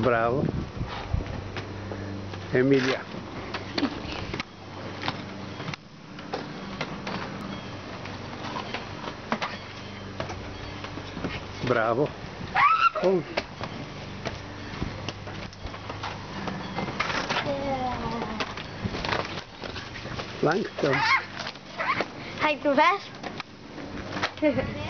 Bravo. Emília. Bravo. Um. Langzaam. tu ik?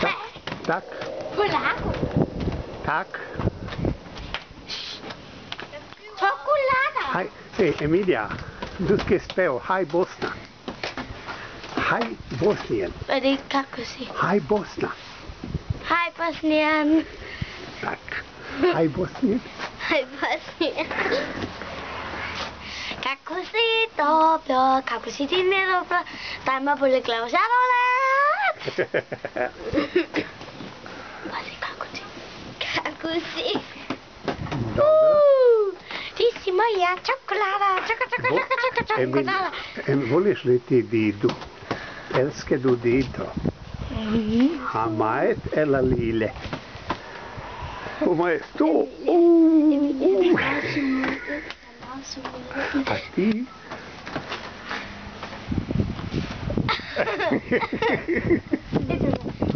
Tak, tak, Polaco. tak. Chocolata. Hai, hey, Emilia, du ska spela Hej Bosna. Hej Bosnien. Er det ikke kakusi? Hej Bosna. Hej, Bosnien. Tak. Hej Bosnien. Hej, Bosnien. Kakusi proprio, capositine proprio, tamma pure clausarola. Quasi qua così. Qua così. Sì, moja cioccolata, cioccolata, cioccolata, cioccolata. E voliš li ti didu? Älskar du didu? la lile lille? Come sto? A ti? it's